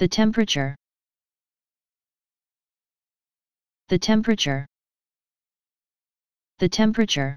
The temperature. The temperature. The temperature.